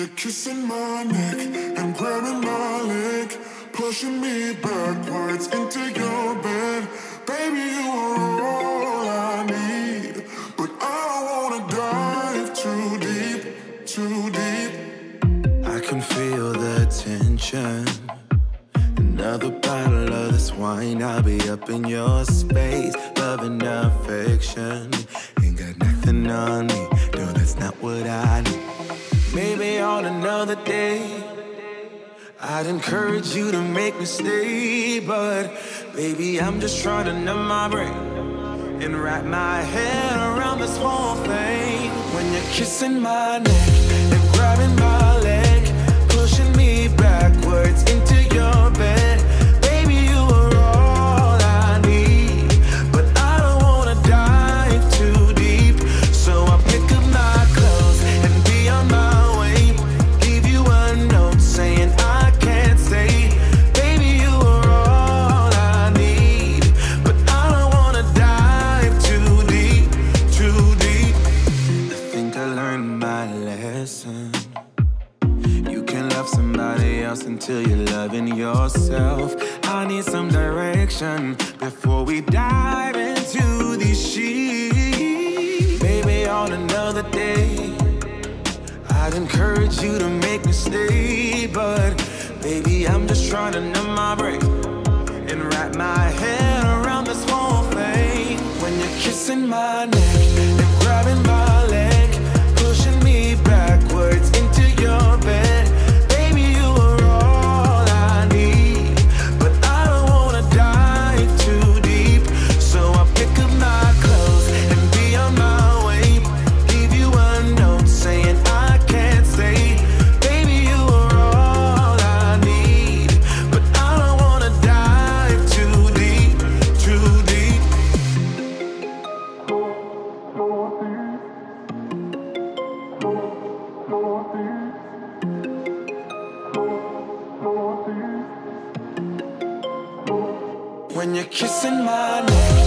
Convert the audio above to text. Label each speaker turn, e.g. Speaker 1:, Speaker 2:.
Speaker 1: you're kissing my neck and grabbing my leg, pushing me backwards into your bed. Baby, you are all I need, but I don't wanna dive too deep, too deep.
Speaker 2: I can feel the tension. Another bottle of this wine, I'll be up in your space, loving affection. Ain't got nothing on me, no, that's not what I need. On another day, I'd encourage you to make me stay, but baby, I'm just trying to numb my brain and wrap my head around this whole thing. When you're kissing my neck and grabbing my else until you're loving yourself. I need some direction before we dive into these sheets. Maybe on another day, I'd encourage you to make me stay. But baby, I'm just trying to numb my brain and wrap my head around this whole thing. When you're kissing my neck When you're kissing my neck